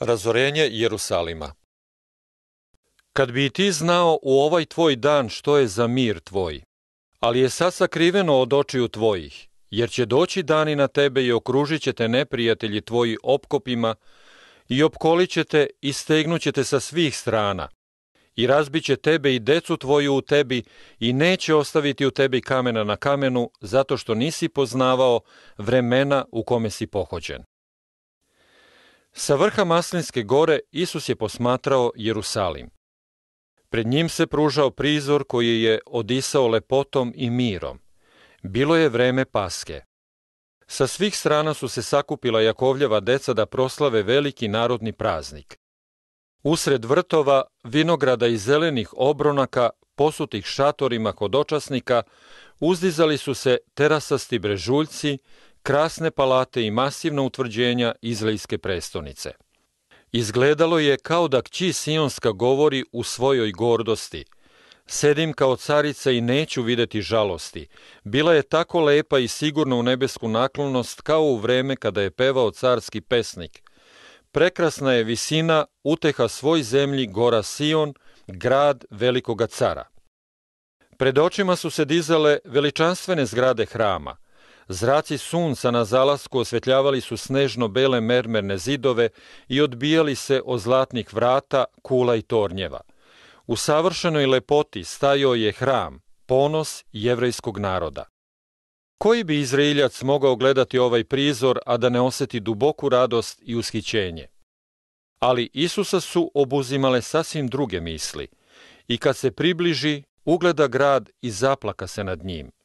Razorenje Jerusalima Kad bi ti znao u ovaj tvoj dan što je za mir tvoj, ali je sad sakriveno od očiju tvojih, jer će doći dani na tebe i okružit će te neprijatelji tvoji opkopima i opkolit će te i stegnut će te sa svih strana i razbit će tebe i decu tvoju u tebi i neće ostaviti u tebi kamena na kamenu zato što nisi poznavao vremena u kome si pohođen. Sa vrha Maslinske gore Isus je posmatrao Jerusalim. Pred njim se pružao prizor koji je odisao lepotom i mirom. Bilo je vreme paske. Sa svih strana su se sakupila Jakovljeva deca da proslave veliki narodni praznik. Usred vrtova, vinograda i zelenih obronaka, posutih šatorima kod očasnika, uzdizali su se terasasti brežuljci, krasne palate i masivna utvrđenja izraelske prestonice. Izgledalo je kao da kći Sionska govori u svojoj gordosti. Sedim kao carica i neću videti žalosti. Bila je tako lepa i sigurna u nebesku naklonost kao u vreme kada je pevao carski pesnik. Prekrasna je visina, uteha svoj zemlji gora Sion, grad velikoga cara. Pred očima su se dizale veličanstvene zgrade hrama – Zraci sunca na zalasku osvetljavali su snežno-bele mermerne zidove i odbijali se o zlatnih vrata, kula i tornjeva. U savršenoj lepoti stajao je hram, ponos jevrejskog naroda. Koji bi Izraeljac mogao gledati ovaj prizor, a da ne oseti duboku radost i ushićenje? Ali Isusa su obuzimale sasvim druge misli i kad se približi, ugleda grad i zaplaka se nad njim.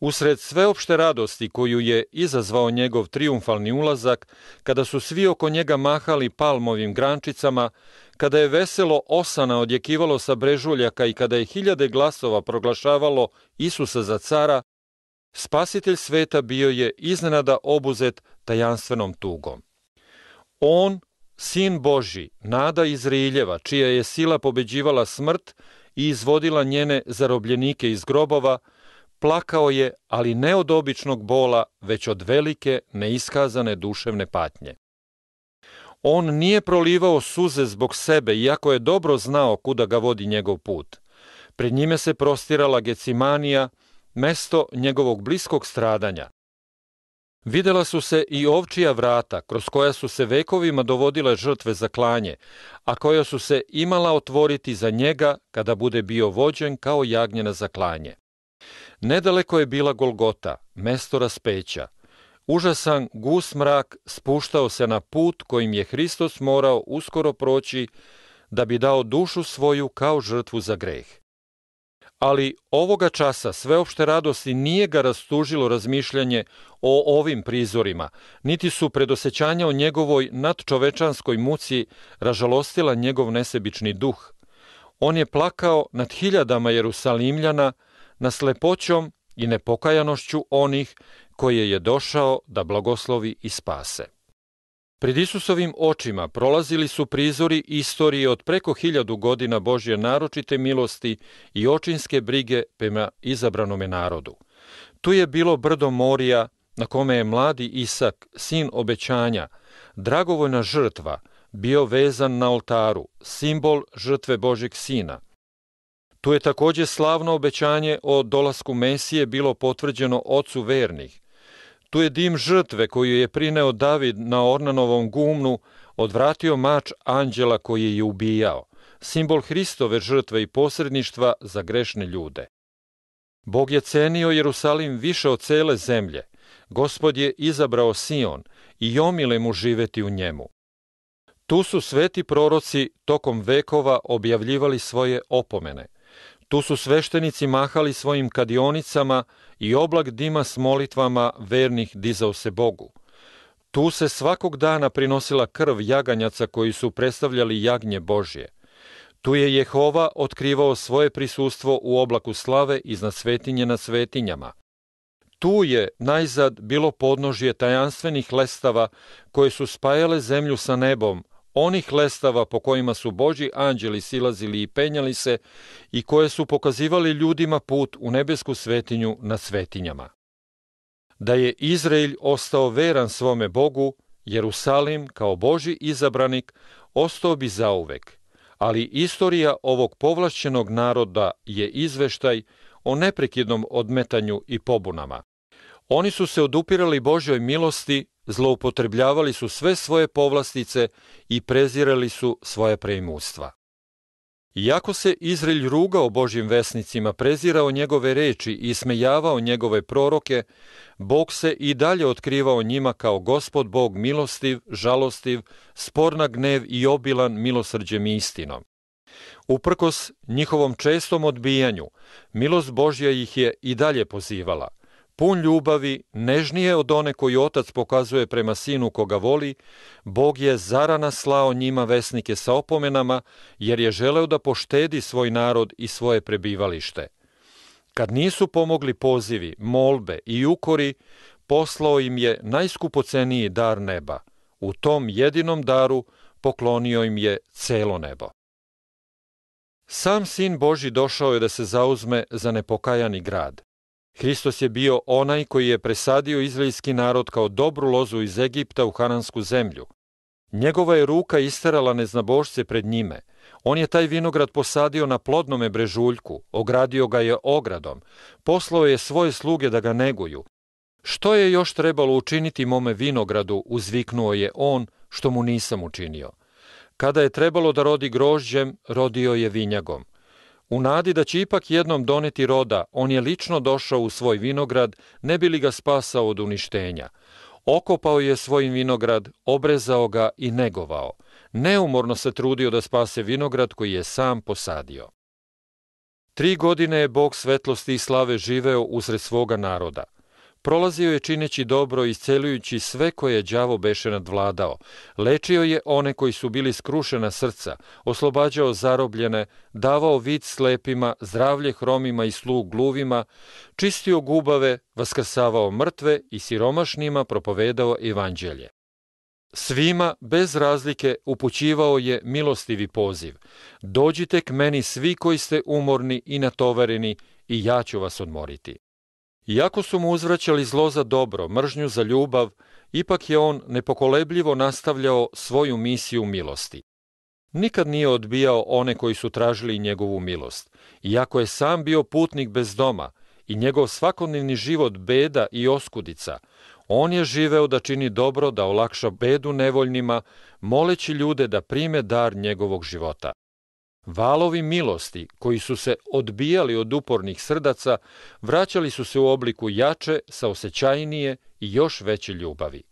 Usred sveopšte radosti koju je izazvao njegov triumfalni ulazak, kada su svi oko njega mahali palmovim grančicama, kada je veselo osana odjekivalo sa brežuljaka i kada je hiljade glasova proglašavalo Isusa za cara, spasitelj sveta bio je iznenada obuzet tajanstvenom tugom. On, sin Boži, nada Izriljeva, čija je sila pobeđivala smrt i izvodila njene zarobljenike iz grobova, Plakao je, ali ne od običnog bola, već od velike, neiskazane duševne patnje. On nije prolivao suze zbog sebe, iako je dobro znao kuda ga vodi njegov put. Pred njime se prostirala Gecimanija, mesto njegovog bliskog stradanja. Videla su se i ovčija vrata, kroz koja su se vekovima dovodile žrtve za klanje, a koja su se imala otvoriti za njega kada bude bio vođen kao jagnjena za klanje. Nedaleko je bila Golgota, mesto raspeća. Užasan gus mrak spuštao se na put kojim je Hristos morao uskoro proći da bi dao dušu svoju kao žrtvu za greh. Ali ovoga časa sveopšte radosti nije ga rastužilo razmišljanje o ovim prizorima, niti su predosećanja o njegovoj nadčovečanskoj muci ražalostila njegov nesebični duh. On je plakao nad hiljadama Jerusalimljana, na slepoćom i nepokajanošću onih koje je došao da blagoslovi i spase. Pred Isusovim očima prolazili su prizori istorije od preko hiljadu godina Božje naročite milosti i očinske brige prema izabranome narodu. Tu je bilo brdo Morija, na kome je mladi Isak, sin obećanja, dragovoljna žrtva, bio vezan na oltaru, simbol žrtve Božeg sina. Tu je takođe slavno obećanje o dolasku Mesije bilo potvrđeno ocu vernih. Tu je dim žrtve koju je prineo David na Ornanovom gumnu, odvratio mač anđela koji je ubijao, simbol Hristove žrtve i posredništva za grešne ljude. Bog je cenio Jerusalim više od cele zemlje. Gospod je izabrao Sion i omile mu živeti u njemu. Tu su sveti proroci tokom vekova objavljivali svoje opomene. Tu su sveštenici mahali svojim kadionicama i oblak dima s molitvama vernih dizao se Bogu. Tu se svakog dana prinosila krv jaganjaca koji su predstavljali jagnje Božje. Tu je Jehova otkrivao svoje prisustvo u oblaku slave iznad svetinje na svetinjama. Tu je najzad bilo podnožje tajanstvenih lestava koje su spajale zemlju sa nebom, onih lestava po kojima su Boži anđeli silazili i penjali se i koje su pokazivali ljudima put u nebesku svetinju na svetinjama. Da je Izrael ostao veran svome Bogu, Jerusalim kao Boži izabranik ostao bi zauvek, ali istorija ovog povlašćenog naroda je izveštaj o neprekidnom odmetanju i pobunama. Oni su se odupirali Božjoj milosti, zloupotrebljavali su sve svoje povlastice i prezirali su svoje preimustva. Iako se Izraelj rugao Božjim vesnicima, prezirao njegove reči i smejavao njegove proroke, Bog se i dalje otkrivao njima kao gospod Bog milostiv, žalostiv, sporna gnev i obilan milosrđem i istinom. Uprkos njihovom čestom odbijanju, milost Božja ih je i dalje pozivala – pun ljubavi, nežnije od one koju otac pokazuje prema sinu koga voli, Bog je zarana slao njima vesnike sa opomenama, jer je želeo da poštedi svoj narod i svoje prebivalište. Kad nisu pomogli pozivi, molbe i ukori, poslao im je najskupoceniji dar neba. U tom jedinom daru poklonio im je celo nebo. Sam sin Boži došao je da se zauzme za nepokajani grad. Hristos je bio onaj koji je presadio izraelski narod kao dobru lozu iz Egipta u Hanansku zemlju. Njegova je ruka isterala neznabošce pred njime. On je taj vinograd posadio na plodnome brežuljku, ogradio ga je ogradom, poslao je svoje sluge da ga neguju. Što je još trebalo učiniti mome vinogradu, uzviknuo je on, što mu nisam učinio. Kada je trebalo da rodi grožđem, rodio je vinjagom. U nadi da će ipak jednom doneti roda, on je lično došao u svoj vinograd, ne bi li ga spasao od uništenja. Okopao je svoj vinograd, obrezao ga i negovao. Neumorno se trudio da spase vinograd koji je sam posadio. Tri godine je Bog svetlosti i slave živeo usred svoga naroda. Prolazio je čineći dobro iscelujući sve koje đavo beše nadvladao. Lečio je one koji su bili skrušena srca, oslobađao zarobljene, davao vid slepima, zdravlje hromima i sluh gluvima, čistio gubave, vaskrsavao mrtve i siromašnima propovedao evanđelje. Svima, bez razlike, upućivao je milostivi poziv. Dođite k meni svi koji ste umorni i natovareni i ja ću vas odmoriti. Iako su mu uzvraćali zlo za dobro, mržnju za ljubav, ipak je on nepokolebljivo nastavljao svoju misiju milosti. Nikad nije odbijao one koji su tražili njegovu milost. Iako je sam bio putnik bez doma i njegov svakodnevni život beda i oskudica, on je živeo da čini dobro, da olakša bedu nevoljnima, moleći ljude da prime dar njegovog života. Valovi milosti, koji su se odbijali od upornih srdaca, vraćali su se u obliku jače, saosećajnije i još veće ljubavi.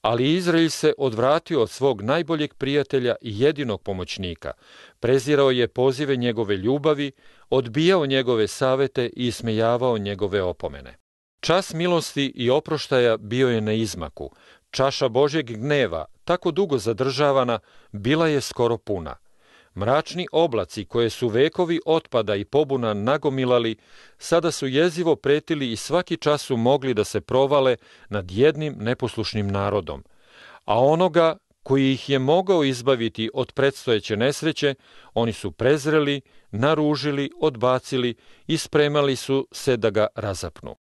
Ali Izrael se odvratio od svog najboljeg prijatelja i jedinog pomoćnika, prezirao je pozive njegove ljubavi, odbijao njegove savete i ismejavao njegove opomene. Čas milosti i oproštaja bio je na izmaku, čaša Božjeg gneva, tako dugo zadržavana, bila je skoro puna. Mračni oblaci koje su vekovi otpada i pobuna nagomilali, sada su jezivo pretili i svaki čas su mogli da se provale nad jednim neposlušnim narodom. A onoga koji ih je mogao izbaviti od predstojeće nesreće, oni su prezreli, naružili, odbacili i spremali su se da ga razapnu.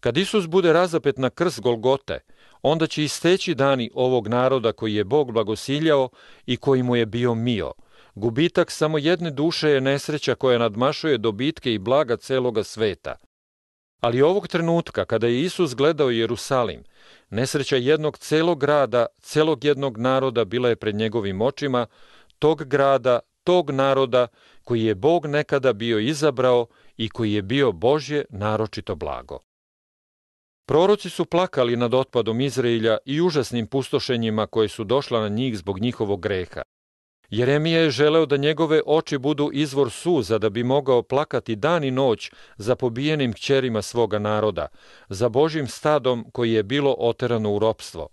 Kad Isus bude razapet na krs Golgote, onda će isteći dani ovog naroda koji je Bog blagosiljao i koji mu je bio mio – Gubitak samo jedne duše je nesreća koja nadmašuje dobitke i blaga celoga sveta. Ali ovog trenutka, kada je Isus gledao Jerusalim, nesreća jednog celog grada, celog jednog naroda bila je pred njegovim očima, tog grada, tog naroda koji je Bog nekada bio izabrao i koji je bio Božje naročito blago. Proroci su plakali nad otpadom Izraelja i užasnim pustošenjima koje su došla na njih zbog njihovog greha. Jeremija je želeo da njegove oči budu izvor suza da bi mogao plakati dan i noć za pobijenim kćerima svoga naroda, za Božim stadom koji je bilo oterano u ropstvo.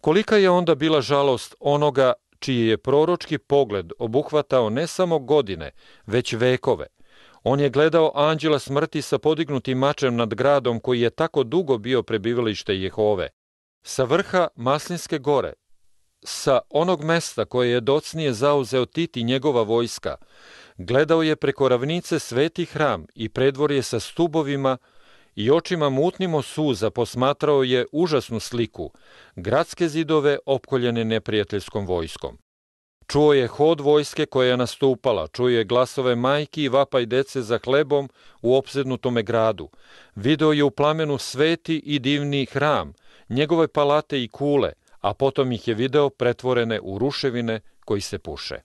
Kolika je onda bila žalost onoga čiji je proročki pogled obuhvatao ne samo godine, već vekove. On je gledao anđela smrti sa podignutim mačem nad gradom koji je tako dugo bio prebivalište Jehove. Sa vrha Maslinske gore, sa onog mesta koje je docnije zauzeo Titi njegova vojska, gledao je preko ravnice sveti hram i predvorje sa stubovima i očima mutnimo suza posmatrao je užasnu sliku, gradske zidove opkoljene neprijateljskom vojskom. Čuo je hod vojske koja je nastupala, čuo je glasove majki i vapaj dece za hlebom u opsednutome gradu. Video je u plamenu sveti i divni hram, njegove palate i kule, a potom ih je video pretvorene u ruševine koji se puše.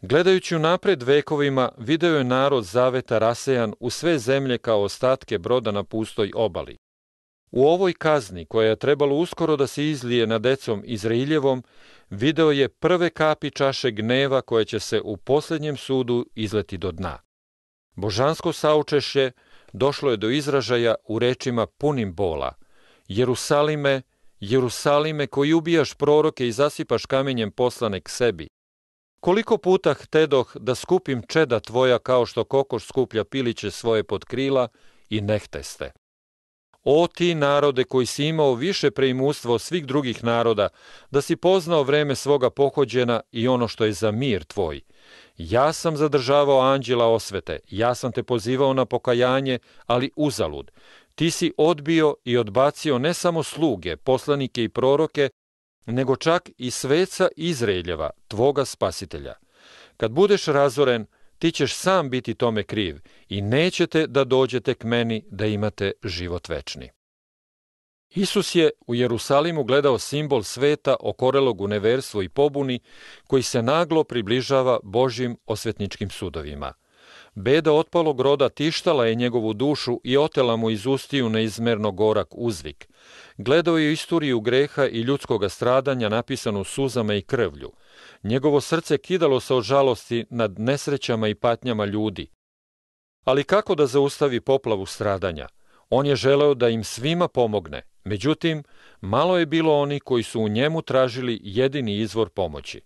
Gledajući napred vekovima, video je narod zaveta rasejan u sve zemlje kao ostatke broda na pustoj obali. U ovoj kazni, koja je trebalo uskoro da se izlije na decom Izrailjevom, video je prve kapi čaše gneva koje će se u posljednjem sudu izleti do dna. Božansko saučešće došlo je do izražaja u rečima punim bola. Jerusalime, Jerusalime koji ubijaš proroke i zasipaš kamenjem poslane k sebi. Koliko puta htedoh da skupim čeda tvoja kao što kokoš skuplja piliće svoje pod krila i nehteste. O ti narode koji si imao više preimustva od svih drugih naroda, da si poznao vreme svoga pohođena i ono što je za mir tvoj. Ja sam zadržavao anđela osvete, ja sam te pozivao na pokajanje, ali uzalud. Ti si odbio i odbacio ne samo sluge, poslanike i proroke, nego čak i sveca Izraeljeva, tvoga spasitelja. Kad budeš razoren, ti ćeš sam biti tome kriv i nećete da dođete k meni da imate život večni. Isus je u Jerusalimu gledao simbol sveta okorelog u neverstvu i pobuni koji se naglo približava Božjim osvetničkim sudovima. Beda otpalog roda tištala je njegovu dušu i otela mu iz ustiju neizmerno gorak uzvik. Gledao je istoriju greha i ljudskoga stradanja napisanu suzama i krvlju. Njegovo srce kidalo se od žalosti nad nesrećama i patnjama ljudi. Ali kako da zaustavi poplavu stradanja? On je želeo da im svima pomogne. Međutim, malo je bilo oni koji su u njemu tražili jedini izvor pomoći.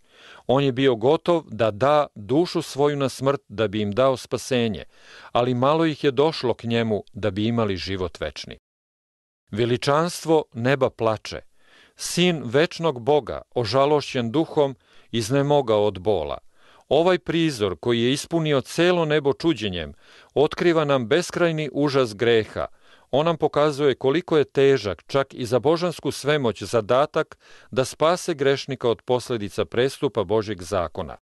On je bio gotov da da dušu svoju na smrt da bi im dao spasenje, ali malo ih je došlo k njemu da bi imali život večni. Veličanstvo neba plače. Sin večnog Boga, ožalošćen duhom, iznemogao od bola. Ovaj prizor koji je ispunio celo nebo čuđenjem, otkriva nam beskrajni užas greha, On nam pokazuje koliko je težak, čak i za božansku svemoć, zadatak da spase grešnika od posledica prestupa Božjeg zakona.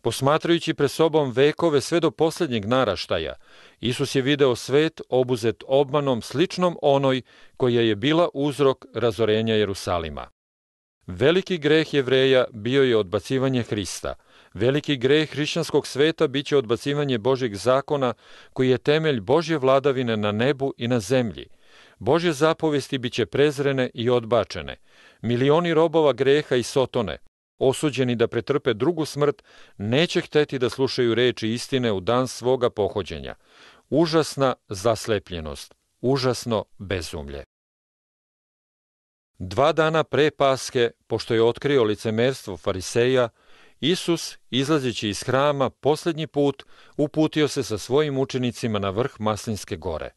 Posmatrajući pre sobom vekove sve do posljednjeg naraštaja, Isus je video svet obuzet obmanom sličnom onoj koja je bila uzrok razorenja Jerusalima. Veliki greh jevreja bio je odbacivanje Hrista – Veliki greh hrišćanskog sveta biće odbacivanje Božjeg zakona, koji je temelj Božje vladavine na nebu i na zemlji. Božje zapovesti biće prezrene i odbačene. Milioni robova greha i sotone, osuđeni da pretrpe drugu smrt, neće hteti da slušaju reči istine u dan svoga pohođenja. Užasna zaslepljenost, užasno bezumlje. Dva dana pre Paske, pošto je otkrio licemerstvo fariseja, Isus, izlazeći iz hrama posljednji put, uputio se sa svojim učenicima na vrh Maslinske gore.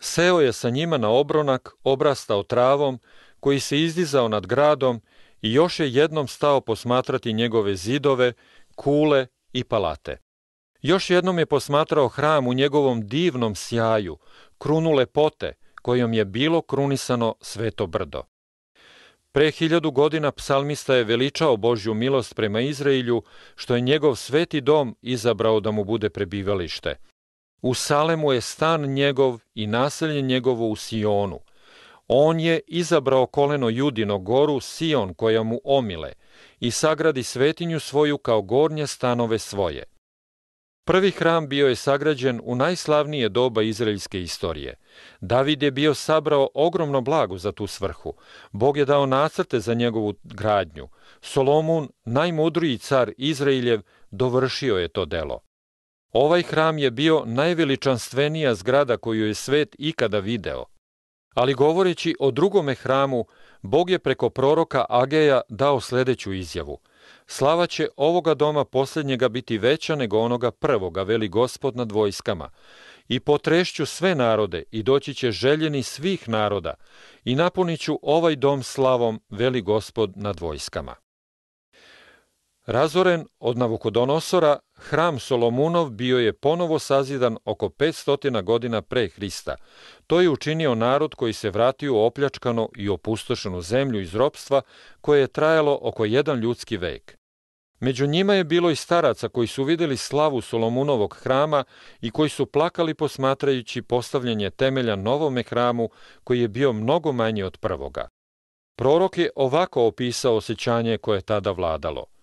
Seo je sa njima na obronak, obrastao travom, koji se izdizao nad gradom i još je jednom stao posmatrati njegove zidove, kule i palate. Još jednom je posmatrao hram u njegovom divnom sjaju, krunu lepote, kojom je bilo krunisano sveto brdo. Pre hiljadu godina psalmista je veličao Božju milost prema Izraelju, što je njegov sveti dom izabrao da mu bude prebivalište. U Salemu je stan njegov i naselje njegovo u Sionu. On je izabrao koleno Judino goru Sion koja mu omile i sagradi svetinju svoju kao gornje stanove svoje. Prvi hram bio je sagrađen u najslavnije doba izraelske istorije. David je bio sabrao ogromno blago za tu svrhu. Bog je dao nacrte za njegovu gradnju. Solomun, najmudriji car Izraeljev, dovršio je to delo. Ovaj hram je bio najveličanstvenija zgrada koju je svet ikada video. Ali govoreći o drugome hramu, Bog je preko proroka Ageja dao sledeću izjavu – Slava će ovoga doma posljednjega biti veća nego onoga prvoga, veli gospod nad vojskama. I potrešću sve narode i doći će željeni svih naroda i napuniću ovaj dom slavom, veli gospod nad vojskama. Razoren od Navukodonosora, hram Solomunov bio je ponovo sazidan oko 500 godina pre Hrista. To je učinio narod koji se vratio u opljačkano i opustošenu zemlju iz ropstva koje je trajalo oko jedan ljudski vek. Među njima je bilo i staraca koji su videli slavu Solomunovog hrama i koji su plakali posmatrajući postavljanje temelja novome hramu koji je bio mnogo manji od prvoga. Prorok je ovako opisao osjećanje koje je tada vladalo.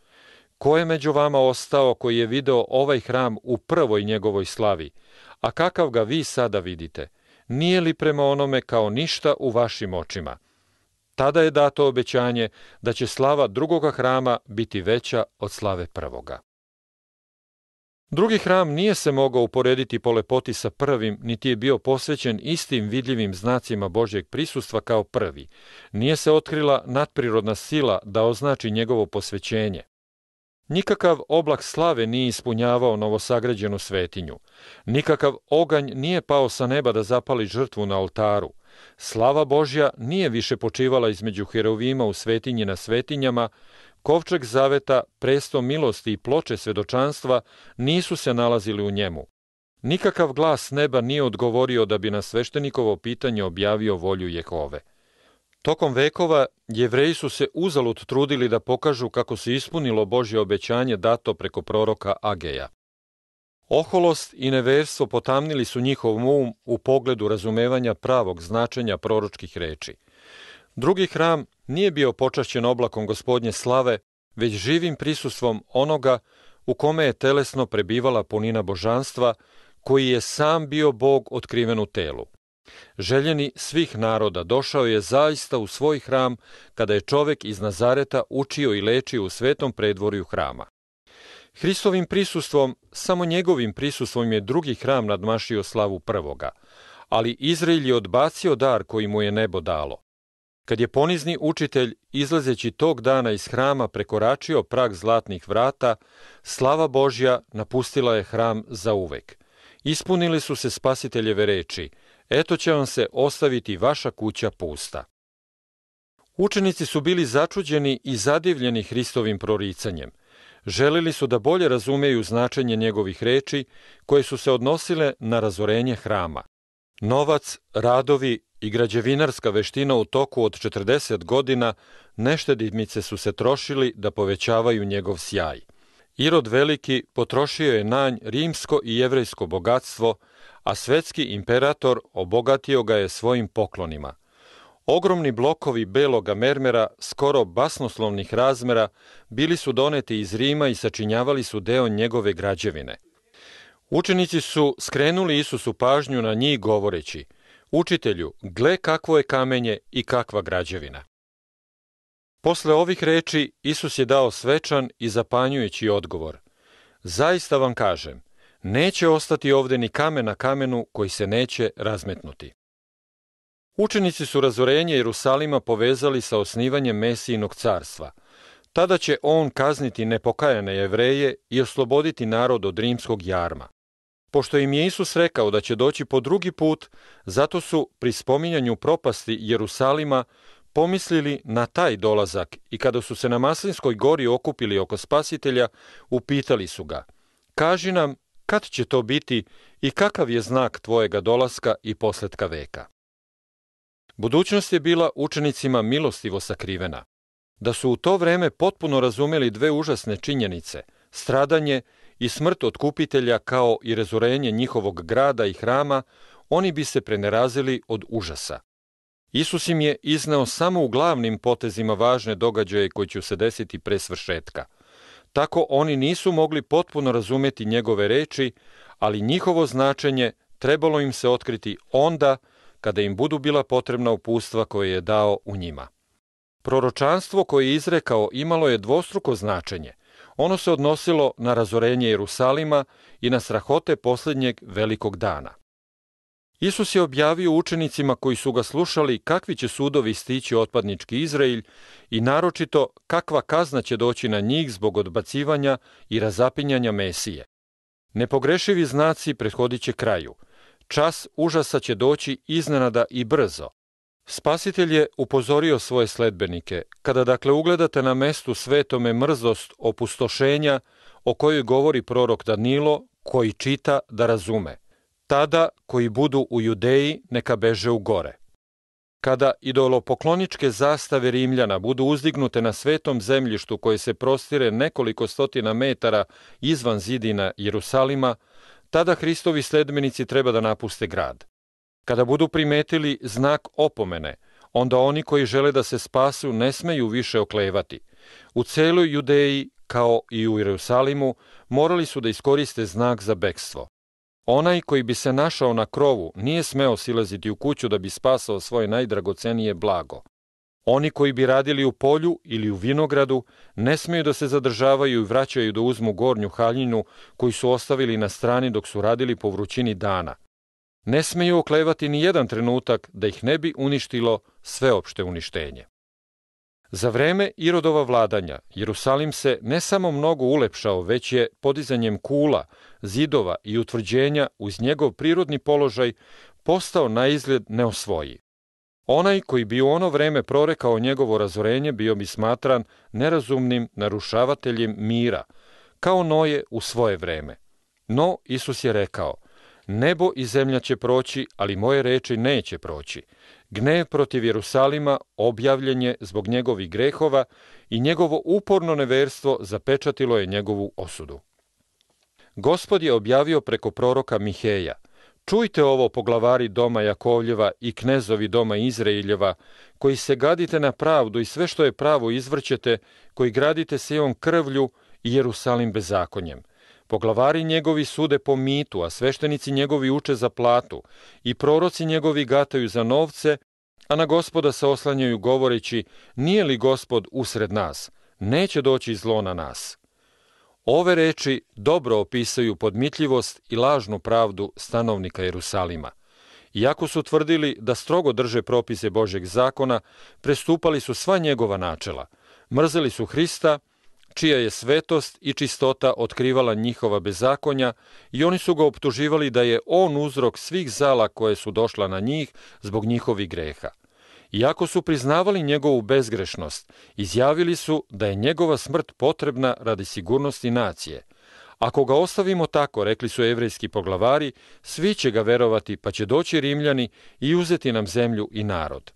Ko je među vama ostao koji je video ovaj hram u prvoj njegovoj slavi, a kakav ga vi sada vidite? Nije li prema onome kao ništa u vašim očima? Tada je dato obećanje da će slava drugoga hrama biti veća od slave prvoga. Drugi hram nije se mogao uporediti po lepoti sa prvim, niti je bio posvećen istim vidljivim znacima Božjeg prisustva kao prvi. Nije se otkrila nadprirodna sila da označi njegovo posvećenje. Nikakav oblak slave nije ispunjavao novosagrađenu svetinju. Nikakav oganj nije pao sa neba da zapali žrtvu na oltaru. Slava Božja nije više počivala između herovima u svetinji na svetinjama, kovčeg zaveta, presto milosti i ploče svedočanstva nisu se nalazili u njemu. Nikakav glas neba nije odgovorio da bi na sveštenikovo pitanje objavio volju Jehove. Tokom vekova jevreji su se uzalud trudili da pokažu kako se ispunilo Božje obećanje dato preko proroka Ageja. Oholost i neverstvo potamnili su njihov um u pogledu razumevanja pravog značenja proročkih reči. Drugi hram nije bio počašćen oblakom gospodnje slave, već živim prisustvom onoga u kome je telesno prebivala punina božanstva, koji je sam bio Bog otkriven u telu. Željeni svih naroda došao je zaista u svoj hram kada je čovek iz Nazareta učio i lečio u svetom predvorju hrama. Hristovim prisustvom, samo njegovim prisustvom je drugi hram nadmašio slavu prvoga, ali Izrael je odbacio dar koji mu je nebo dalo. Kad je ponizni učitelj, izlazeći tog dana iz hrama, prekoračio prag zlatnih vrata, slava Božja napustila je hram za uvek. Ispunili su se spasiteljeve reči, eto će vam se ostaviti vaša kuća pusta. Učenici su bili začuđeni i zadivljeni Hristovim proricanjem. Želili su da bolje razumeju značenje njegovih reči koje su se odnosile na razorenje hrama. Novac, radovi i građevinarska veština u toku od 40 godina neštedimice su se trošili da povećavaju njegov sjaj. Irod Veliki potrošio je nanj rimsko i jevrejsko bogatstvo, a svetski imperator obogatio ga je svojim poklonima. Ogromni blokovi beloga mermera, skoro basnoslovnih razmera, bili su doneti iz Rima i sačinjavali su deo njegove građevine. Učenici su skrenuli Isusu pažnju na njih govoreći, Učitelju, gle kakvo je kamenje i kakva građevina. Posle ovih reči Isus je dao svečan i zapanjujući odgovor. Zaista vam kažem, neće ostati ovde ni kamen na kamenu koji se neće razmetnuti. Učenici su razorenje Jerusalima povezali sa osnivanjem Mesijinog carstva. Tada će on kazniti nepokajane jevreje i osloboditi narod od rimskog jarma. Pošto im je Isus rekao da će doći po drugi put, zato su pri spominjanju propasti Jerusalima pomislili na taj dolazak i kada su se na Maslinskoj gori okupili oko spasitelja, upitali su ga, kaži nam kad će to biti i kakav je znak tvojega dolaska i posletka veka. Budućnost je bila učenicima milostivo sakrivena. Da su u to vreme potpuno razumeli dve užasne činjenice, stradanje i smrt otkupitelja kao i rezorenje njihovog grada i hrama, oni bi se prenerazili od užasa. Isus im je izneo samo u glavnim potezima važne događaje koji će se desiti pre svršetka. Tako oni nisu mogli potpuno razumeti njegove reči, ali njihovo značenje trebalo im se otkriti onda kada im budu bila potrebna upustva koje je dao u njima. Proročanstvo koje je izrekao imalo je dvostruko značenje. Ono se odnosilo na razorenje Jerusalima i na strahote poslednjeg velikog dana. Isus je objavio učenicima koji su ga slušali kakvi će sudovi stići otpadnički Izraelj i naročito kakva kazna će doći na njih zbog odbacivanja i razapinjanja Mesije. Nepogrešivi znaci prethodit će kraju – Čas užasa će doći iznenada i brzo. Spasitelj je upozorio svoje sledbenike, kada dakle ugledate na mestu svetome mrzost opustošenja o kojoj govori prorok Danilo, koji čita da razume. Tada koji budu u Judeji neka beže u gore. Kada idolopokloničke zastave Rimljana budu uzdignute na svetom zemljištu koje se prostire nekoliko stotina metara izvan zidina Jerusalima, tada Hristovi sledbenici treba da napuste grad. Kada budu primetili znak opomene, onda oni koji žele da se spasu ne smeju više oklevati. U celoj Judeji, kao i u Jerusalimu, morali su da iskoriste znak za bekstvo. Onaj koji bi se našao na krovu nije smeo silaziti u kuću da bi spasao svoje najdragocenije blago. Oni koji bi radili u polju ili u vinogradu ne smeju da se zadržavaju i vraćaju da uzmu gornju haljinu koju su ostavili na strani dok su radili po vrućini dana. Ne smeju oklevati ni jedan trenutak da ih ne bi uništilo sveopšte uništenje. Za vreme Irodova vladanja Jerusalim se ne samo mnogo ulepšao, već je podizanjem kula, zidova i utvrđenja uz njegov prirodni položaj postao na izgled neosvoji. Onaj koji bi u ono vreme prorekao njegovo razorenje bio bi smatran nerazumnim narušavateljem mira, kao Noje u svoje vreme. No, Isus je rekao, nebo i zemlja će proći, ali moje reči neće proći. Gnev protiv Jerusalima objavljen je zbog njegovih grehova i njegovo uporno neverstvo zapečatilo je njegovu osudu. Gospod je objavio preko proroka Miheja, Čujte ovo poglavari doma Jakovljeva i knezovi doma Izraeljeva, koji se gadite na pravdu i sve što je pravo izvrćete, koji gradite Sion krvlju i Jerusalim bezakonjem. Poglavari njegovi sude po mitu, a sveštenici njegovi uče za platu, i proroci njegovi gataju za novce, a na gospoda se oslanjaju govoreći, nije li gospod usred nas, neće doći zlo na nas. Ove reči dobro opisuju podmitljivost i lažnu pravdu stanovnika Jerusalima. Iako su tvrdili da strogo drže propise Božeg zakona, prestupali su sva njegova načela. Mrzeli su Hrista, čija je svetost i čistota otkrivala njihova bezakonja i oni su ga optuživali da je on uzrok svih zala koje su došla na njih zbog njihovih greha. Iako su priznavali njegovu bezgrešnost, izjavili su da je njegova smrt potrebna radi sigurnosti nacije. Ako ga ostavimo tako, rekli su evrejski poglavari, svi će ga verovati, pa će doći Rimljani i uzeti nam zemlju i narod.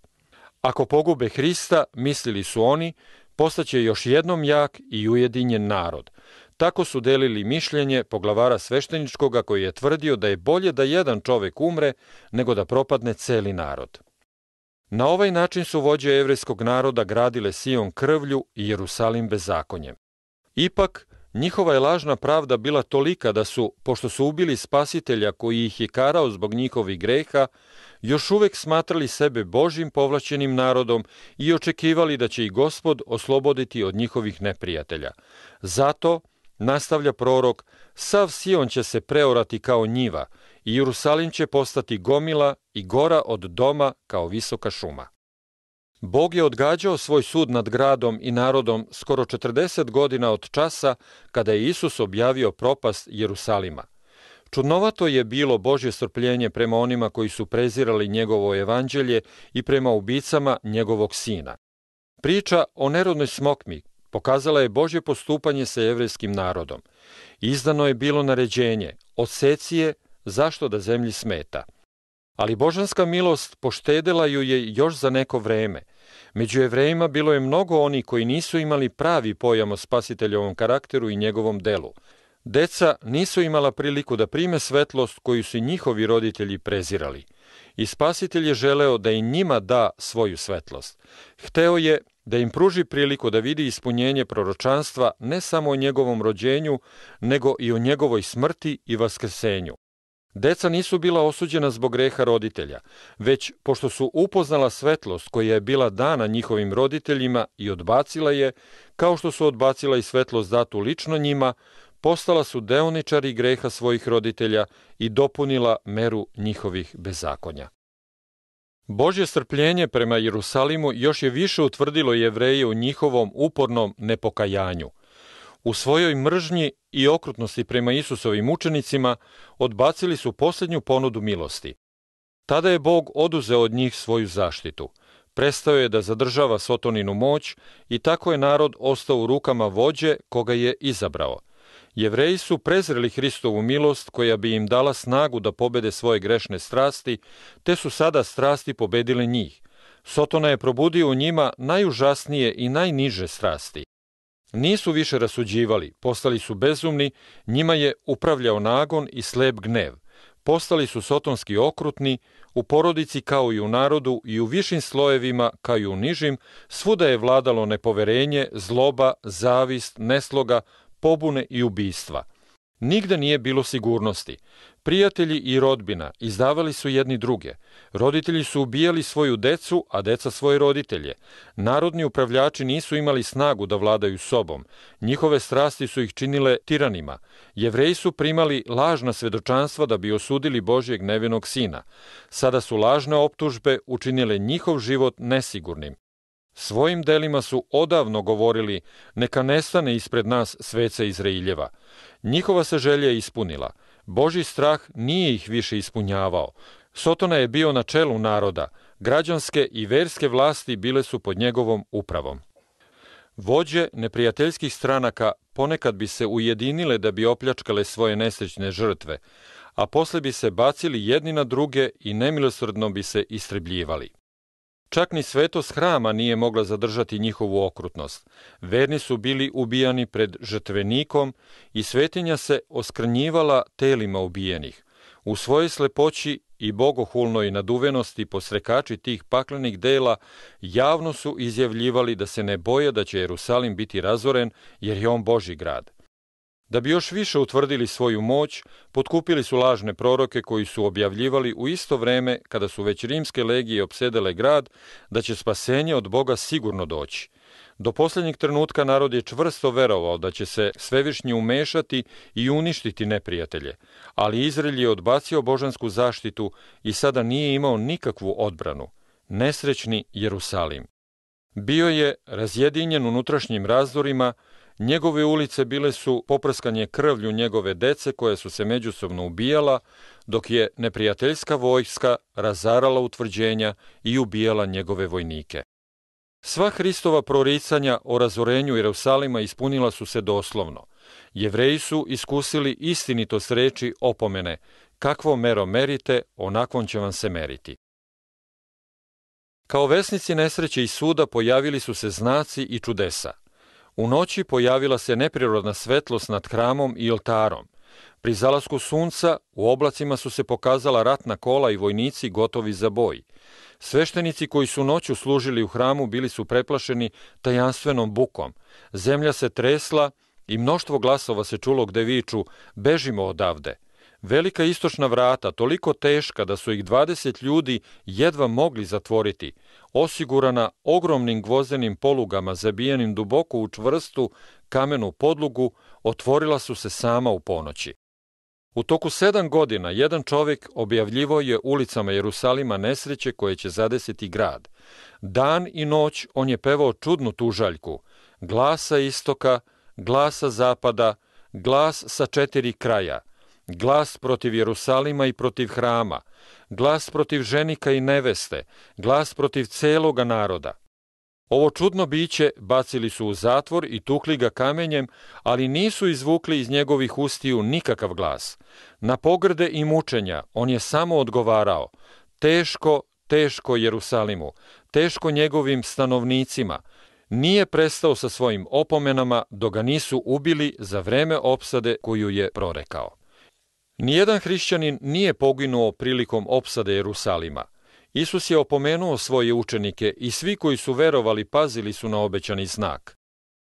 Ako pogube Hrista, mislili su oni, postaće još jednom jak i ujedinjen narod. Tako su delili mišljenje poglavara svešteničkoga koji je tvrdio da je bolje da jedan čovek umre nego da propadne celi narod. Na ovaj način su vođe jevrejskog naroda gradile Sion krvlju i Jerusalim bezakonjem. Ipak, njihova je lažna pravda bila tolika da su, pošto su ubili spasitelja koji ih je karao zbog njihovih greha, još uvek smatrali sebe Božim povlaćenim narodom i očekivali da će i gospod osloboditi od njihovih neprijatelja. Zato, nastavlja prorok, sav Sion će se preorati kao njiva, i Jerusalim će postati gomila i gora od doma kao visoka šuma. Bog je odgađao svoj sud nad gradom i narodom skoro 40 godina od časa kada je Isus objavio propast Jerusalima. Čudnovato je bilo Božje strpljenje prema onima koji su prezirali njegovo evanđelje i prema ubicama njegovog sina. Priča o nerodnoj smokmi pokazala je Božje postupanje sa jevrejskim narodom. Izdano je bilo naređenje, odsecije zašto da zemlji smeta. Ali božanska milost poštedela ju je još za neko vreme. Među jevrejima bilo je mnogo oni koji nisu imali pravi pojam o spasiteljovom karakteru i njegovom delu. Deca nisu imala priliku da prime svetlost koju su njihovi roditelji prezirali. I spasitelj je želeo da i njima da svoju svetlost. Hteo je da im pruži priliku da vidi ispunjenje proročanstva ne samo o njegovom rođenju, nego i o njegovoj smrti i vaskrsenju. Deca nisu bila osuđena zbog greha roditelja, već pošto su upoznala svetlost koja je bila dana njihovim roditeljima i odbacila je, kao što su odbacila i svetlost datu lično njima, postala su deoničari greha svojih roditelja i dopunila meru njihovih bezakonja. Božje strpljenje prema Jerusalimu još je više utvrdilo jevreje u njihovom upornom nepokajanju – U svojoj mržnji i okrutnosti prema Isusovim učenicima odbacili su poslednju ponudu milosti. Tada je Bog oduzeo od njih svoju zaštitu. Prestao je da zadržava Sotoninu moć i tako je narod ostao u rukama vođe koga je izabrao. Jevreji su prezreli Hristovu milost koja bi im dala snagu da pobede svoje grešne strasti, te su sada strasti pobedile njih. Sotona je probudio u njima najužasnije i najniže strasti. Nisu više rasuđivali, postali su bezumni, njima je upravljao nagon i slep gnev. Postali su sotonski okrutni, u porodici kao i u narodu i u višim slojevima kao i u nižim, svuda je vladalo nepoverenje, zloba, zavist, nesloga, pobune i ubistva. Nigde nije bilo sigurnosti. Prijatelji i rodbina izdavali su jedni druge. Roditelji su ubijali svoju decu, a deca svoje roditelje. Narodni upravljači nisu imali snagu da vladaju sobom. Njihove strasti su ih činile tiranima. Jevreji su primali lažna svedočanstva da bi osudili Božjeg nevinog sina. Sada su lažne optužbe učinile njihov život nesigurnim. Svojim delima su odavno govorili neka nestane ispred nas sveca Izraeljeva. Njihova se želja ispunila. Boži strah nije ih više ispunjavao. Sotona je bio na čelu naroda. Građanske i verske vlasti bile su pod njegovom upravom. Vođe neprijateljskih stranaka ponekad bi se ujedinile da bi opljačkale svoje nesrećne žrtve, a posle bi se bacili jedni na druge i nemilosrdno bi se istrebljivali. Čak ni svetost hrama nije mogla zadržati njihovu okrutnost. Verni su bili ubijani pred žrtvenikom i svetinja se oskrnjivala telima ubijenih. U svojoj slepoći i bogohulnoj naduvenosti posrekači tih paklenih dela javno su izjavljivali da se ne boje da će Jerusalim biti razoren jer je on Boži grad. Da bi još više utvrdili svoju moć, potkupili su lažne proroke koji su objavljivali u isto vreme kada su već rimske legije opsedele grad da će spasenje od Boga sigurno doći. Do poslednjeg trenutka narod je čvrsto verovao da će se svevišnji umešati i uništiti neprijatelje, ali Izrael je odbacio božansku zaštitu i sada nije imao nikakvu odbranu. Nesrećni Jerusalim. Bio je razjedinjen unutrašnjim razdorima, Njegove ulice bile su poprskanje krvlju njegove dece koje su se međusobno ubijala, dok je neprijateljska vojska razarala utvrđenja i ubijala njegove vojnike. Sva Hristova proricanja o razorenju Jerusalima ispunila su se doslovno. Jevreji su iskusili istinitost reči opomene, kakvo mero merite, onakvom će vam se meriti. Kao vesnici nesreće i suda pojavili su se znaci i čudesa – U noći pojavila se neprirodna svetlost nad hramom i oltarom. Pri zalasku sunca u oblacima su se pokazala ratna kola i vojnici gotovi za boj. Sveštenici koji su noću služili u hramu bili su preplašeni tajanstvenom bukom. Zemlja se tresla i mnoštvo glasova se čulo gde viču bežimo odavde. Velika istočna vrata, toliko teška da su ih 20 ljudi jedva mogli zatvoriti, osigurana ogromnim gvozdenim polugama zabijenim duboko u čvrstu kamenu podlugu, otvorila su se sama u ponoći. U toku sedam godina jedan čovjek objavljivo je ulicama Jerusalima nesreće koje će zadesiti grad. Dan i noć on je pevao čudnu tužaljku, glasa istoka, glasa zapada, glas sa četiri kraja, glas protiv Jerusalima i protiv hrama, glas protiv ženika i neveste, glas protiv celoga naroda. Ovo čudno biće bacili su u zatvor i tukli ga kamenjem, ali nisu izvukli iz njegovih ustiju nikakav glas. Na pogrde i mučenja on je samo odgovarao, teško, teško Jerusalimu, teško njegovim stanovnicima, nije prestao sa svojim opomenama dok ga nisu ubili za vreme opsade koju je prorekao. Nijedan hrišćanin nije poginuo prilikom opsade Jerusalima. Isus je opomenuo svoje učenike i svi koji su verovali pazili su na obećani znak.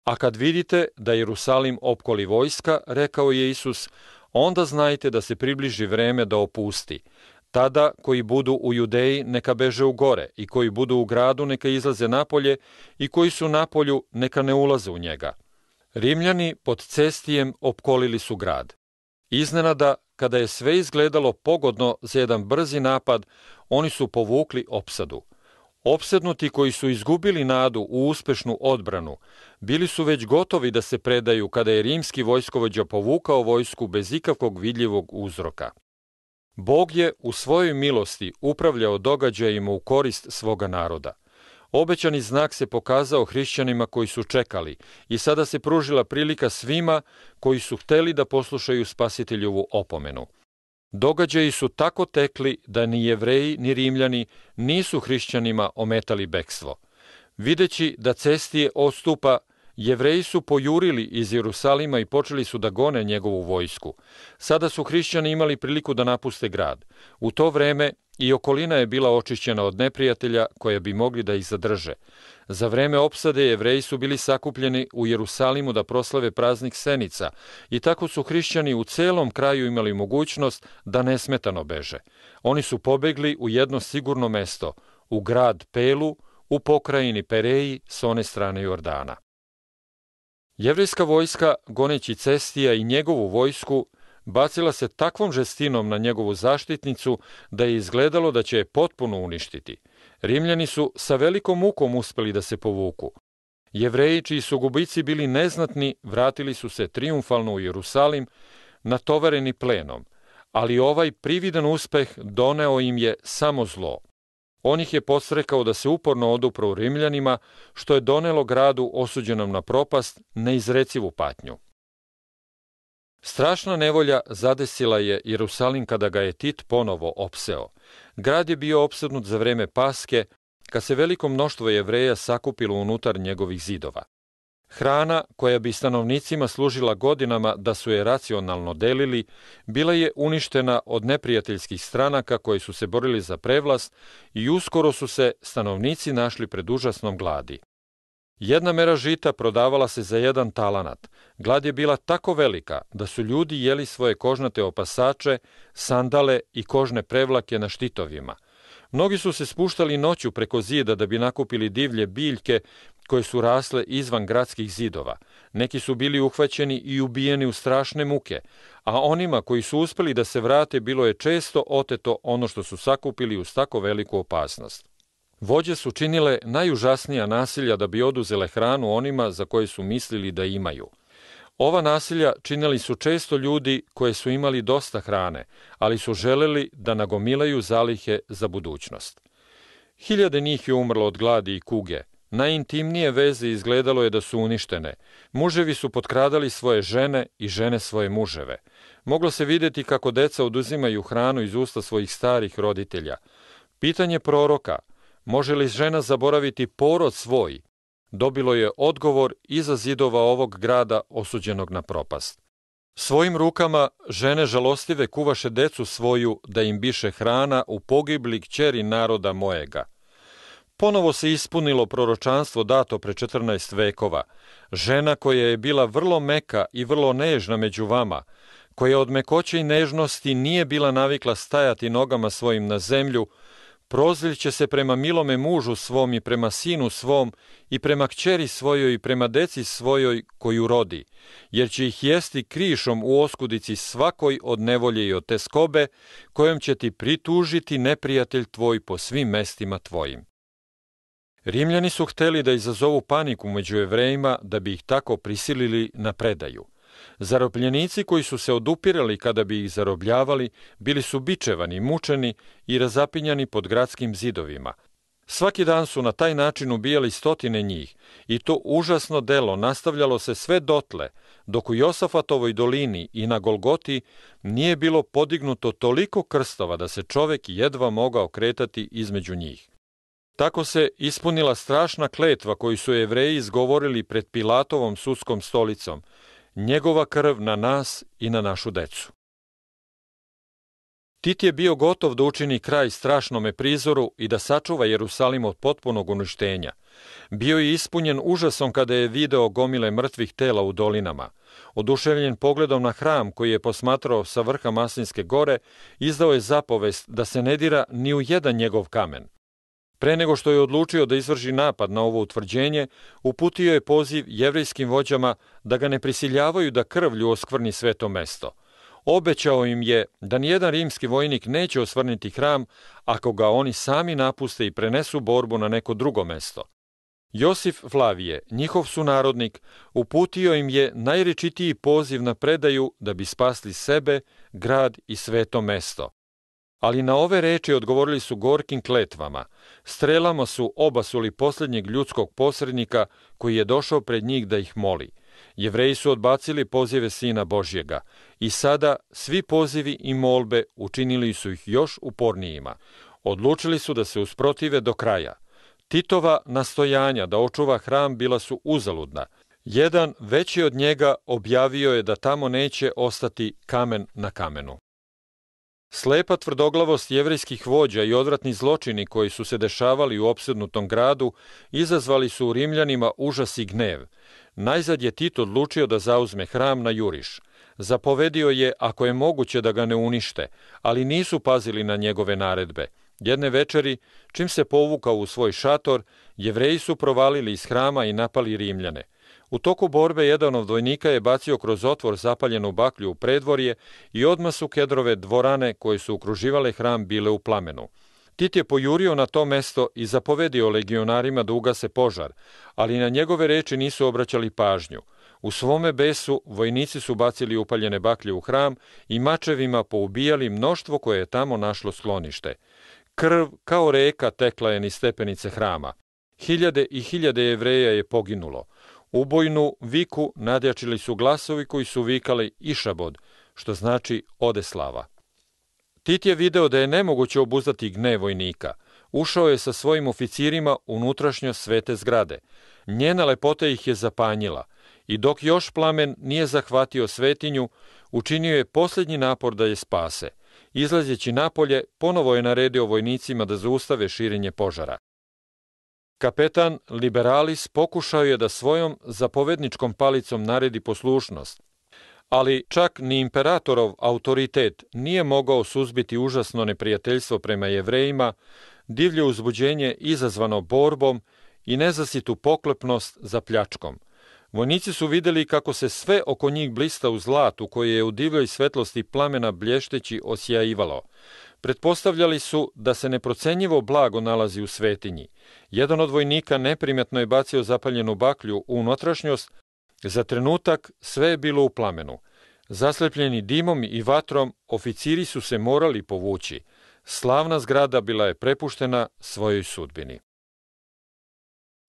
A kad vidite da Jerusalim opkoli vojska, rekao je Isus, onda znajte da se približi vreme da opusti. Tada koji budu u Judeji neka beže u gore i koji budu u gradu neka izlaze napolje i koji su napolju neka ne ulaze u njega. Rimljani pod cestijem opkolili su grad. Iznenada kada je sve izgledalo pogodno za jedan brzi napad, oni su povukli opsadu. Opsednuti koji su izgubili nadu u uspešnu odbranu, bili su već gotovi da se predaju kada je rimski vojskovođa povukao vojsku bez ikakvog vidljivog uzroka. Bog je u svojoj milosti upravljao događajima u korist svoga naroda. Obećani znak se pokazao hrišćanima koji su čekali i sada se pružila prilika svima koji su hteli da poslušaju spasiteljovu opomenu. Događaji su tako tekli da ni jevreji ni rimljani nisu hrišćanima ometali bekstvo. Videći da cestije odstupa, jevreji su pojurili iz Jerusalima i počeli su da gone njegovu vojsku. Sada su hrišćani imali priliku da napuste grad. U to vreme i okolina je bila očišćena od neprijatelja koje bi mogli da ih zadrže. Za vreme opsade jevreji su bili sakupljeni u Jerusalimu da proslave praznik Senica i tako su hrišćani u celom kraju imali mogućnost da nesmetano beže. Oni su pobegli u jedno sigurno mesto, u grad Pelu, u pokrajini Pereji s one strane Jordana. Jevrejska vojska, goneći Cestija i njegovu vojsku, bacila se takvom žestinom na njegovu zaštitnicu da je izgledalo da će je potpuno uništiti. Rimljani su sa velikom mukom uspeli da se povuku. Jevreji, čiji su gubici bili neznatni, vratili su se triumfalno u Jerusalim, natovareni plenom, ali ovaj prividan uspeh doneo im je samo zlo. On ih je posrekao da se uporno odupro Rimljanima, što je donelo gradu osuđenom na propast neizrecivu patnju. Strašna nevolja zadesila je Jerusalim kada ga je Tit ponovo opseo. Grad je bio opsednut za vreme Paske, kad se veliko mnoštvo jevreja sakupilo unutar njegovih zidova. Hrana, koja bi stanovnicima služila godinama da su je racionalno delili, bila je uništena od neprijateljskih stranaka koji su se borili za prevlast i uskoro su se stanovnici našli pred užasnom gladi. Jedna mera žita prodavala se za jedan talanat. Glad je bila tako velika da su ljudi jeli svoje kožnate opasače, sandale i kožne prevlake na štitovima. Mnogi su se spuštali noću preko zida da bi nakupili divlje biljke koje su rasle izvan gradskih zidova. Neki su bili uhvaćeni i ubijeni u strašne muke, a onima koji su uspeli da se vrate bilo je često oteto ono što su sakupili uz tako veliku opasnost. Vođe su činile najužasnija nasilja da bi oduzele hranu onima za koje su mislili da imaju. Ova nasilja činili su često ljudi koje su imali dosta hrane, ali su želeli da nagomilaju zalihe za budućnost. Hiljade njih je umrlo od gladi i kuge. Najintimnije veze izgledalo je da su uništene. Muževi su potkradali svoje žene i žene svoje muževe. Moglo se videti kako deca oduzimaju hranu iz usta svojih starih roditelja. Pitanje proroka – Može li žena zaboraviti porod svoj? Dobilo je odgovor iza zidova ovog grada osuđenog na propast. Svojim rukama žene žalostive kuvaše decu svoju da im biše hrana u pogibli kćeri naroda mojega. Ponovo se ispunilo proročanstvo dato pre 14 vekova. Žena koja je bila vrlo meka i vrlo nežna među vama, koja od mekoće i nežnosti nije bila navikla stajati nogama svojim na zemlju, Prozilće se prema milome mužu svom i prema sinu svom i prema kćeri svojoj i prema deci svojoj koju rodi, jer će ih jesti krišom u oskudici svakoj od nevolje i od teskobe, kojom će ti pritužiti neprijatelj tvoj po svim mestima tvojim. Rimljani su hteli da izazovu paniku među jevrejima da bi ih tako prisilili na predaju – Zarobljenici koji su se odupirali kada bi ih zarobljavali, bili su bičevani, mučeni i razapinjani pod gradskim zidovima. Svaki dan su na taj način ubijali stotine njih i to užasno delo nastavljalo se sve dotle, dok u Josafatovoj dolini i na Golgoti nije bilo podignuto toliko krstova da se čovek jedva mogao kretati između njih. Tako se ispunila strašna kletva koju su jevreji izgovorili pred Pilatovom sudskom stolicom – njegova krv na nas i na našu decu. Tit je bio gotov da učini kraj strašnome prizoru i da sačuva Jerusalim od potpunog uništenja. Bio je ispunjen užasom kada je video gomile mrtvih tela u dolinama. Oduševljen pogledom na hram koji je posmatrao sa vrha Maslinske gore, izdao je zapovest da se ne dira ni u jedan njegov kamen. Pre nego što je odlučio da izvrši napad na ovo utvrđenje, uputio je poziv jevrijskim vođama da ga ne prisiljavaju da krvlju oskvrni sveto mesto. Obećao im je da nijedan rimski vojnik neće osvrniti hram ako ga oni sami napuste i prenesu borbu na neko drugo mesto. Josif Flavije, njihov sunarodnik, uputio im je najrečitiji poziv na predaju da bi spasli sebe, grad i sveto mesto. Ali na ove reči odgovorili su gorkim kletvama. Strelama su obasuli posljednjeg ljudskog posrednika koji je došao pred njih da ih moli. Jevreji su odbacili pozive Sina Božjega i sada svi pozivi i molbe učinili su ih još upornijima. Odlučili su da se usprotive do kraja. Titova nastojanja da očuva hram bila su uzaludna. Jedan veći od njega objavio je da tamo neće ostati kamen na kamenu. Slepa tvrdoglavost jevrijskih vođa i odvratni zločini koji su se dešavali u opsednutom gradu izazvali su u Rimljanima užas i gnev. Najzad je Tito odlučio da zauzme hram na juriš. Zapovedio je, ako je moguće, da ga ne unište, ali nisu pazili na njegove naredbe. Jedne večeri, čim se povukao u svoj šator, jevreji su provalili iz hrama i napali Rimljane. U toku borbe jedan od vojnika je bacio kroz otvor zapaljenu baklju u predvorje i odmah su kedrove dvorane koje su ukruživale hram bile u plamenu. Tit je pojurio na to mesto i zapovedio legionarima da ugase požar, ali na njegove reči nisu obraćali pažnju. U svome besu vojnici su bacili upaljene baklje u hram i mačevima poubijali mnoštvo koje je tamo našlo sklonište. Krv kao reka tekla je ni stepenice hrama. Hiljade i hiljade jevreja je poginulo. Ubojnu viku nadjačili su glasovi koji su vikali Išabod, što znači ode slava. Tit je video da je nemoguće obuzdati gnev vojnika. Ušao je sa svojim oficirima unutrašnjo svete zgrade. Njena lepota ih je zapanjila i dok još plamen nije zahvatio svetinju, učinio je posljednji napor da je spase. Izlazeći napolje, ponovo je naredio vojnicima da zaustave širenje požara. Kapetan Liberalis pokušao je da svojom zapovedničkom palicom naredi poslušnost, ali čak ni imperatorov autoritet nije mogao suzbiti užasno neprijateljstvo prema jevrejima, divlje uzbuđenje izazvano borbom i nezasitu poklepnost za pljačkom. Vojnici su videli kako se sve oko njih blista u zlatu koje je u divljoj svetlosti plamena blješteći osjajivalo. Pretpostavljali su da se neprocenjivo blago nalazi u svetinji. Jedan od vojnika neprimetno je bacio zapaljenu baklju u unutrašnjost, za trenutak sve je bilo u plamenu. Zaslepljeni dimom i vatrom, oficiri su se morali povući. Slavna zgrada bila je prepuštena svojoj sudbini.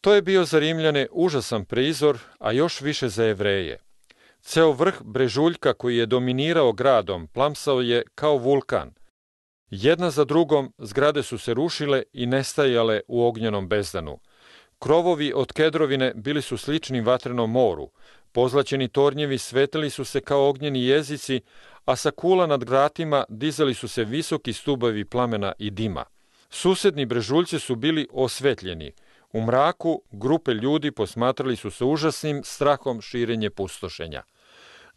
To je bio za Rimljane užasan prizor, a još više za Jevreje. Ceo vrh brežuljka koji je dominirao gradom plamsao je kao vulkan. Jedna za drugom zgrade su se rušile i nestajale u ognjenom bezdanu. Krovovi od kedrovine bili su slični vatrenom moru, pozlaćeni tornjevi svetili su se kao ognjeni jezici, a sa kula nad vratima dizali su se visoki stubovi plamena i dima. Susedni brežuljci su bili osvetljeni. U mraku grupe ljudi posmatrali su sa užasnim strahom širenje pustošenja.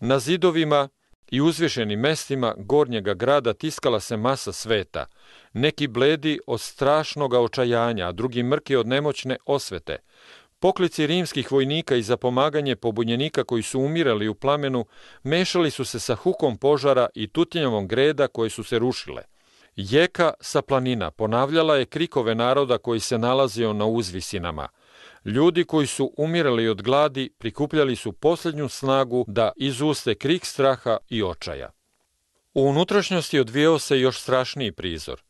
Na zidovima i uzvišenim mestima gornjega grada tiskala se masa sveta, neki bledi od strašnog očajanja, a drugi mrki od nemoćne osvete. Poklici rimskih vojnika i zapomaganje pobunjenika koji su umirali u plamenu mešali su se sa hukom požara i tutnjavom greda koje su se rušile. Jeka sa planina ponavljala je krikove naroda koji se nalazio na uzvisinama – Ljudi koji su umirali od gladi prikupljali su posljednju snagu da izuste krik straha i očaja. U unutrašnjosti odvijao se još strašniji prizor.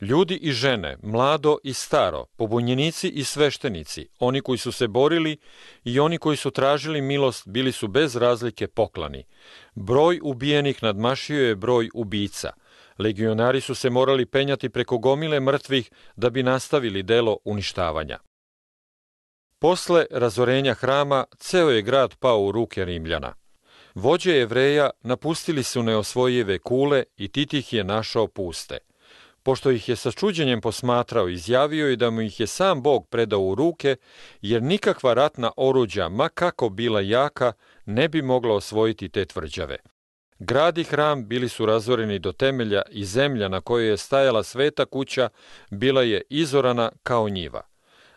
Ljudi i žene, mlado i staro, pobunjenici i sveštenici, oni koji su se borili i oni koji su tražili milost bili su bez razlike poklani. Broj ubijenih nadmašio je broj ubica. Legionari su se morali penjati preko gomile mrtvih da bi nastavili delo uništavanja. Posle razorenja hrama, ceo je grad pao u ruke Rimljana. Vođe jevreja napustili su neosvojive kule i Titih je našao puste. Pošto ih je sa čuđenjem posmatrao, izjavio je da mu ih je sam Bog predao u ruke, jer nikakva ratna oruđa, ma kako bila jaka, ne bi mogla osvojiti te tvrđave. Grad i hram bili su razoreni do temelja i zemlja na kojoj je stajala sveta kuća bila je izorana kao njiva.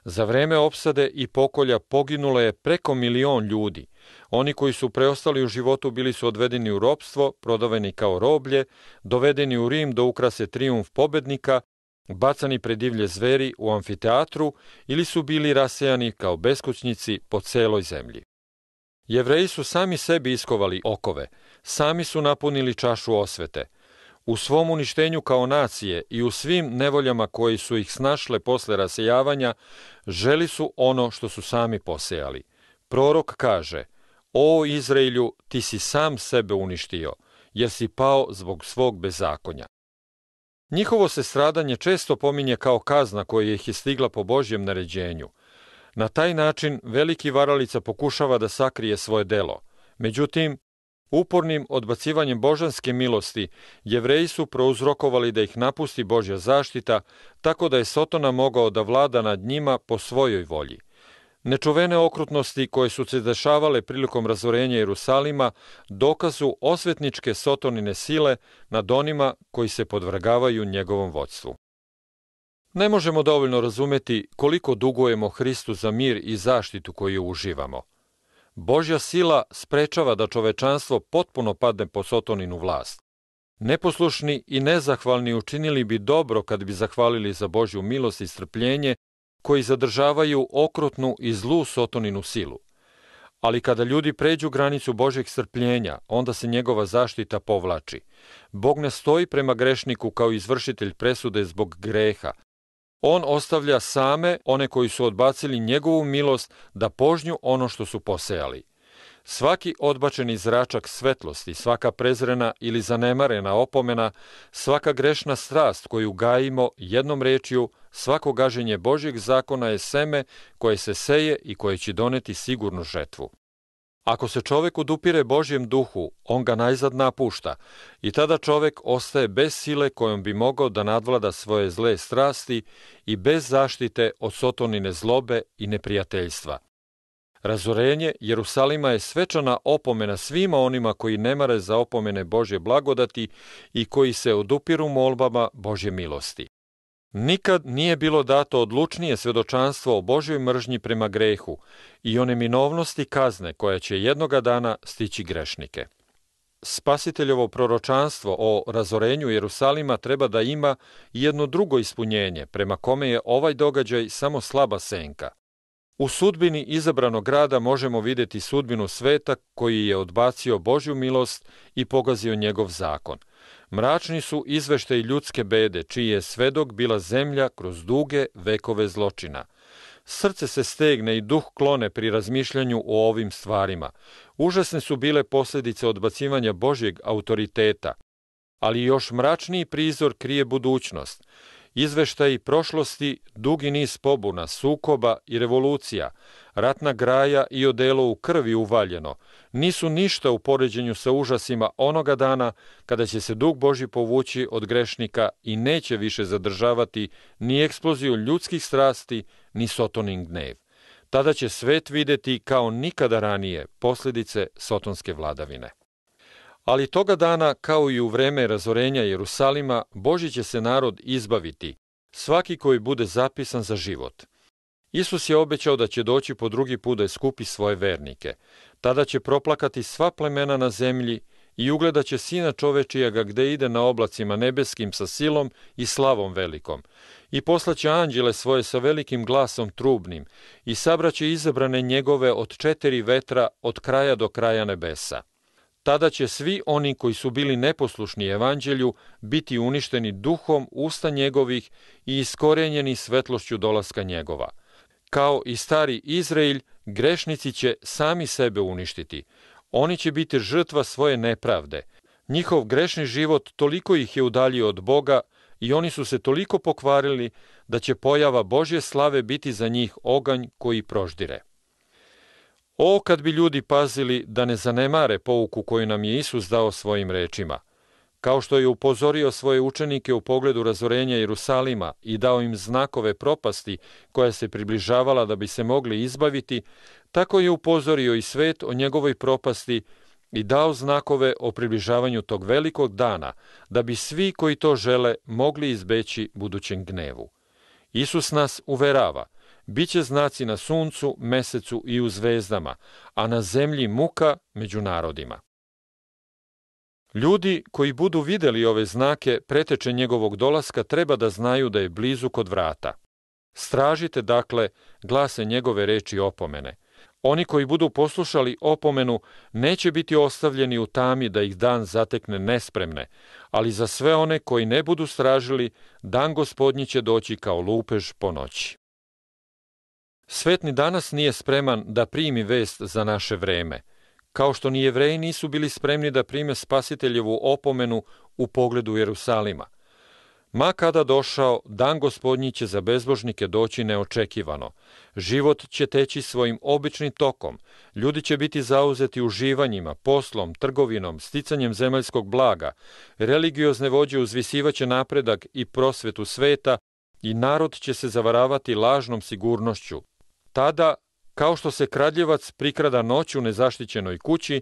Za vreme opsade i pokolja poginulo je preko milion ljudi. Oni koji su preostali u životu bili su odvedeni u ropstvo, prodaveni kao roblje, dovedeni u Rim da ukrase triumf pobednika, bacani pred divlje zveri u amfiteatru ili su bili rasejani kao beskućnici po celoj zemlji. Jevreji su sami sebi iskovali okove, sami su napunili čašu osvete. U svom uništenju kao nacije i u svim nevoljama koji su ih snašle posle rasejavanja, želi su ono što su sami posejali. Prorok kaže, o Izraelju, ti si sam sebe uništio, jer si pao zbog svog bezakonja. Njihovo se stradanje često pominje kao kazna koja ih je stigla po Božjem naređenju. Na taj način veliki varalica pokušava da sakrije svoje delo. Međutim, upornim odbacivanjem božanske milosti, jevreji su prouzrokovali da ih napusti Božja zaštita, tako da je Sotona mogao da vlada nad njima po svojoj volji – Nečuvene okrutnosti koje su se dešavale prilikom razorenja Jerusalima dokazu osvetničke sotonine sile nad onima koji se podvrgavaju njegovom vodstvu. Ne možemo dovoljno razumeti koliko dugujemo Hristu za mir i zaštitu koju uživamo. Božja sila sprečava da čovečanstvo potpuno padne po sotoninu vlast. Neposlušni i nezahvalni učinili bi dobro kad bi zahvalili za Božju milost i strpljenje koji zadržavaju okrutnu i zlu sotoninu silu. Ali kada ljudi pređu granicu Božeg strpljenja, onda se njegova zaštita povlači. Bog ne stoji prema grešniku kao izvršitelj presude zbog greha. On ostavlja same one koji su odbacili njegovu milost da požnju ono što su posejali. Svaki odbačeni zračak svetlosti, svaka prezrena ili zanemarena opomena, svaka grešna strast koju gajimo jednom rečju, svako gaženje Božjeg zakona je seme koje se seje i koje će doneti sigurnu žetvu. Ako se čovek udupire Božjem duhu, on ga najzad napušta i tada čovek ostaje bez sile kojom bi mogao da nadvlada svoje zle strasti i bez zaštite od sotonine zlobe i neprijateljstva. Razorenje Jerusalima je svečana opomena svima onima koji ne mare za opomene Božje blagodati i koji se odupiru molbama Božje milosti. Nikad nije bilo dato odlučnije svedočanstvo o Božjoj mržnji prema grehu i o neminovnosti kazne koja će jednoga dana stići grešnike. Spasiteljovo proročanstvo o razorenju Jerusalima treba da ima jedno drugo ispunjenje, prema kome je ovaj događaj samo slaba senka – U sudbini izabranog grada možemo videti sudbinu sveta koji je odbacio Božju milost i pogazio njegov zakon. Mračni su izveštaj ljudske bede, čiji je svedok bila zemlja kroz duge vekove zločina. Srce se stegne i duh klone pri razmišljanju o ovim stvarima. Užasne su bile posledice odbacivanja Božjeg autoriteta, ali još mračniji prizor krije budućnost – izveštaji prošlosti, dugi niz pobuna, sukoba i revolucija, ratna graja i odelo u krvi uvaljeno, nisu ništa u poređenju sa užasima onoga dana kada će se dug Boži povući od grešnika i neće više zadržavati ni eksploziju ljudskih strasti, ni sotonin gnev. Tada će svet videti kao nikada ranije posledice sotonske vladavine. Ali toga dana, kao i u vreme razorenja Jerusalima, Boži će se narod izbaviti, svaki koji bude zapisan za život. Isus je obećao da će doći po drugi put da skupi svoje vernike. Tada će proplakati sva plemena na zemlji i ugledaće sina čovečijega gde ide na oblacima nebeskim sa silom i slavom velikom. I poslaće anđele svoje sa velikim glasom trubnim i sabraće izabrane njegove od četiri vetra od kraja do kraja nebesa. Tada će svi oni koji su bili neposlušni evanđelju biti uništeni duhom usta njegovih i iskorenjeni svetlošću dolaska njegova. Kao i stari Izrael, grešnici će sami sebe uništiti. Oni će biti žrtva svoje nepravde. Njihov grešni život toliko ih je udaljio od Boga i oni su se toliko pokvarili da će pojava Božje slave biti za njih oganj koji proždire. O, kad bi ljudi pazili da ne zanemare pouku koju nam je Isus dao svojim rečima. Kao što je upozorio svoje učenike u pogledu razorenja Jerusalima i dao im znakove propasti koja se približavala da bi se mogli izbaviti, tako je upozorio i svet o njegovoj propasti i dao znakove o približavanju tog velikog dana, da bi svi koji to žele mogli izbeći budućem gnevu. Isus nas uverava – Biće znaci na suncu, mesecu i u zvezdama, a na zemlji muka među narodima. Ljudi koji budu videli ove znake preteče njegovog dolaska treba da znaju da je blizu kod vrata. Stražite, dakle, glase njegove reči opomene. Oni koji budu poslušali opomenu neće biti ostavljeni u tami da ih dan zatekne nespremne, ali za sve one koji ne budu stražili, dan gospodnji će doći kao lupež po noći. Svet ni danas nije spreman da primi vest za naše vreme, kao što ni jevreji nisu bili spremni da prime spasiteljevu opomenu u pogledu Jerusalima – Ma kada došao, dan gospodnji će za bezbožnike doći neočekivano. Život će teći svojim običnim tokom. Ljudi će biti zauzeti uživanjima, poslom, trgovinom, sticanjem zemaljskog blaga. Religiozne vođe uzvisivaće napredak i prosvetu sveta i narod će se zavaravati lažnom sigurnošću. Tada, kao što se kradljevac prikrada noću nezaštićenoj kući,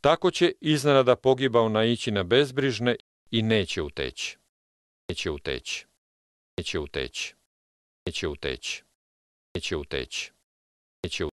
tako će iznenada pogibao naići na bezbrižne i neće uteći. Neće uteći, neće uteći, neće uteći, neće uteći, neće